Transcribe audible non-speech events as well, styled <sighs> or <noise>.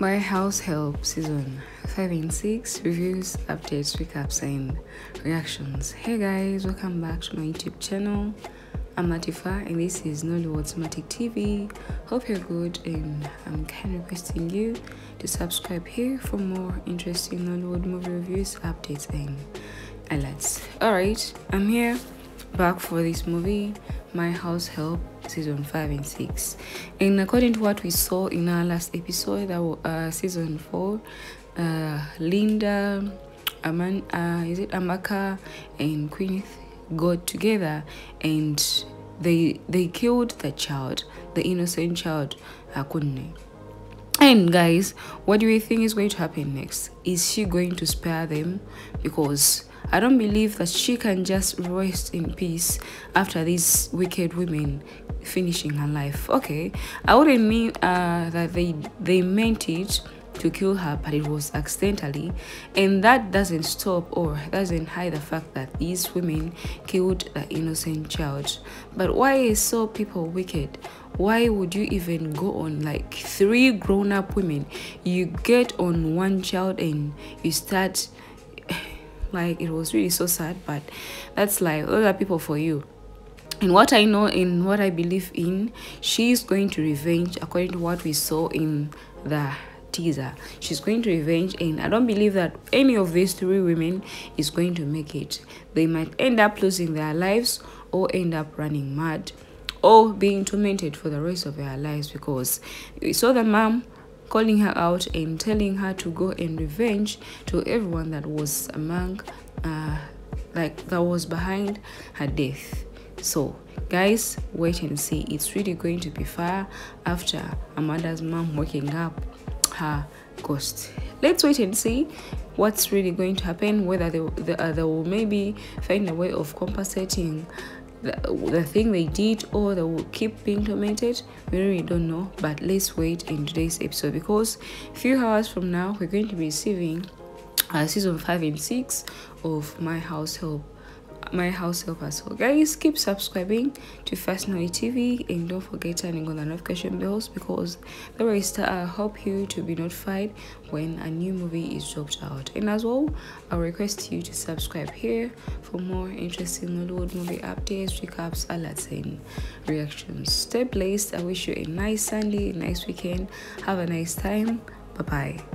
My House Help Season 5 and 6 reviews, updates, recaps, and reactions. Hey guys, welcome back to my YouTube channel. I'm Latifa and this is Nollywood Cinematic TV. Hope you're good and I'm kind of requesting you to subscribe here for more interesting Nollywood movie reviews, updates, and alerts. Alright, I'm here back for this movie, My House Help season 5 and 6 and according to what we saw in our last episode that was uh, season 4 uh, linda Aman, uh, is it amaka and queen got together and they they killed the child the innocent child akunne and guys what do you think is going to happen next? Is she going to spare them? Because I don't believe that she can just rest in peace after these wicked women finishing her life. Okay, I wouldn't mean uh, that they they meant it to kill her, but it was accidentally, and that doesn't stop or doesn't hide the fact that these women killed the innocent child. But why is so people wicked? Why would you even go on like three grown-up women? You get on one child and you start <sighs> like it was really so sad, but that's like other people for you in what I know, in what I believe in, she's going to revenge according to what we saw in the teaser. She's going to revenge, and I don't believe that any of these three women is going to make it. They might end up losing their lives or end up running mad or being tormented for the rest of their lives because we saw the mom calling her out and telling her to go and revenge to everyone that was among uh, like that was behind her death so, guys, wait and see. It's really going to be fire after Amanda's mom waking up her ghost. Let's wait and see what's really going to happen. Whether they, they, uh, they will maybe find a way of compensating the, the thing they did or they will keep being tormented we really don't know but let's wait in today's episode because a few hours from now we're going to be receiving uh, season 5 and 6 of my house help my house helper. So guys keep subscribing to fast Noise tv and don't forget turning on the notification bells because the rest uh, help you to be notified when a new movie is dropped out. And as well i request you to subscribe here for more interesting Nollywood movie updates recaps alerts and reactions. Stay blessed. I wish you a nice sunday nice weekend. Have a nice time. Bye bye